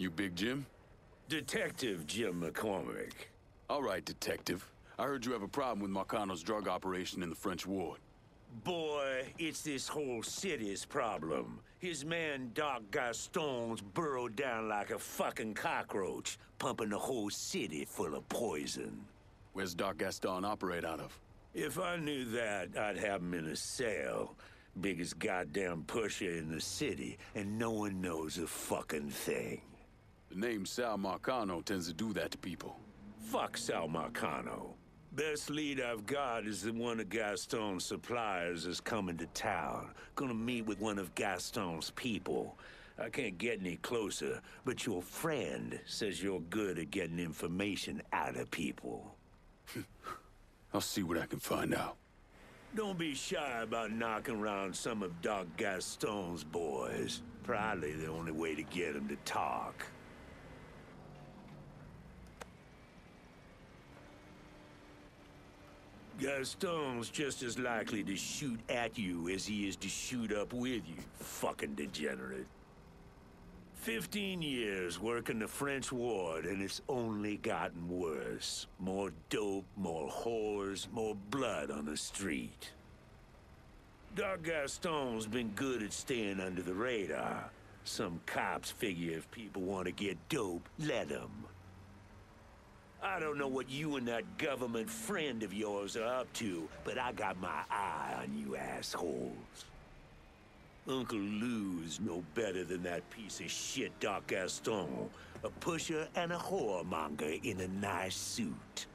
You Big Jim? Detective Jim McCormick. All right, Detective. I heard you have a problem with Marcano's drug operation in the French ward. Boy, it's this whole city's problem. His man Doc Gaston's burrowed down like a fucking cockroach, pumping the whole city full of poison. Where's Doc Gaston operate out of? If I knew that, I'd have him in a cell. Biggest goddamn pusher in the city, and no one knows a fucking thing. The name Sal Marcano tends to do that to people. Fuck Sal Marcano. Best lead I've got is that one of Gaston's suppliers is coming to town. Gonna meet with one of Gaston's people. I can't get any closer, but your friend says you're good at getting information out of people. I'll see what I can find out. Don't be shy about knocking around some of Doc Gaston's boys. Probably the only way to get him to talk. Gaston's just as likely to shoot at you as he is to shoot up with you, fucking degenerate. Fifteen years working the French ward, and it's only gotten worse. More dope, more whores, more blood on the street. Doc Gaston's been good at staying under the radar. Some cops figure if people want to get dope, let them. I don't know what you and that government friend of yours are up to, but I got my eye on you assholes. Uncle Lou's no better than that piece of shit Doc Gaston. A pusher and a whoremonger in a nice suit.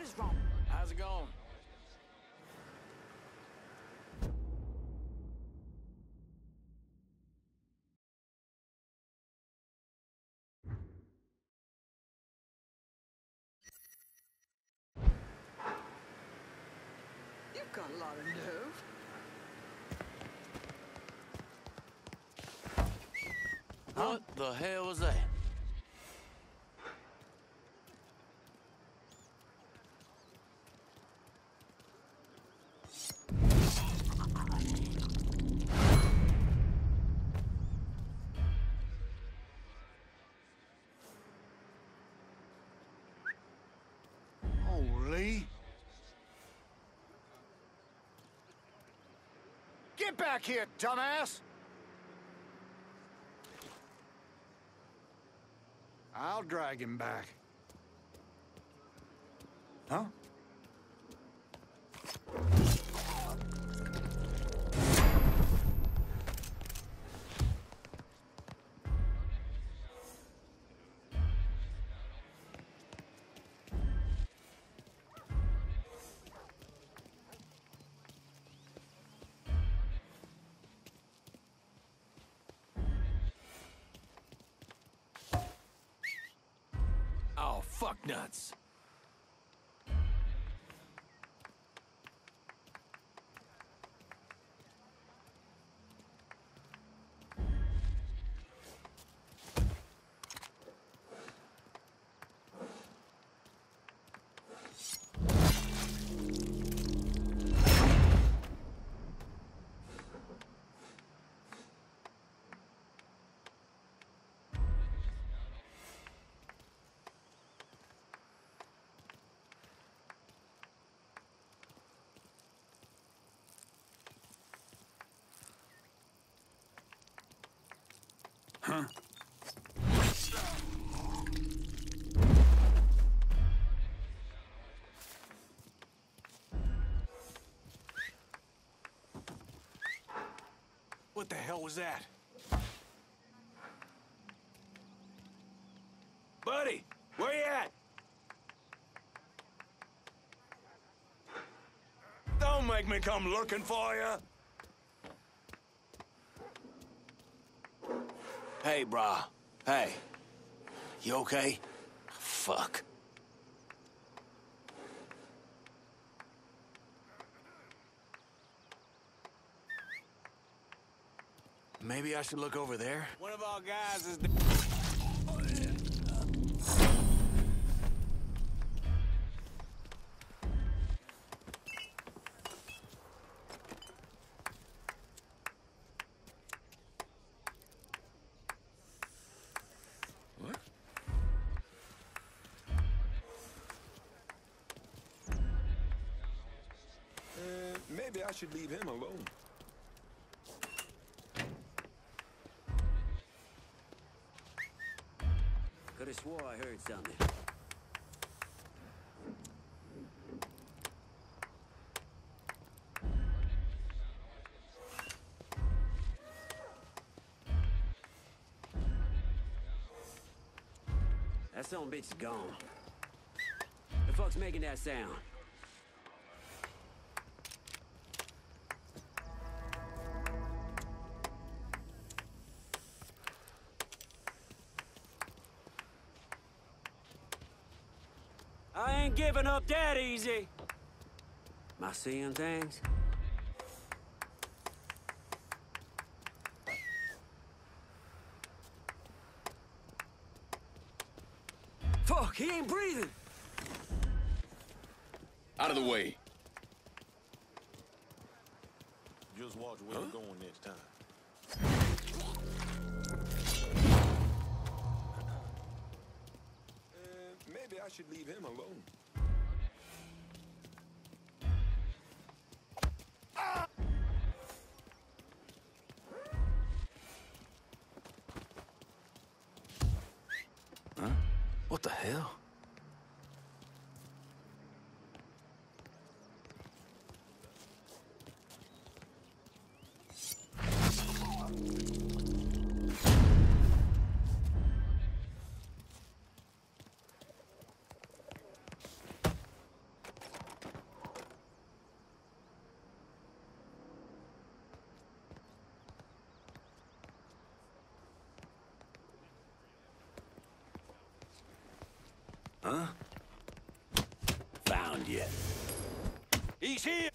What is wrong? How's it going? You've got a lot of nerve. What the hell was that? Get back here, dumbass! I'll drag him back. Huh? Oh, What the hell was that? Buddy, where you at? Don't make me come looking for you. Hey, brah. Hey. You okay? Fuck. Maybe I should look over there? One of our guys is. Maybe I should leave him alone. Could have swore I heard something. That son bitch is gone. The fuck's making that sound? Ain't giving up that easy. Am I seeing things? Fuck, he ain't breathing. Out of the way. Just watch where you're going next time. Uh, maybe I should leave him alone. What the hell? Found you. He's here!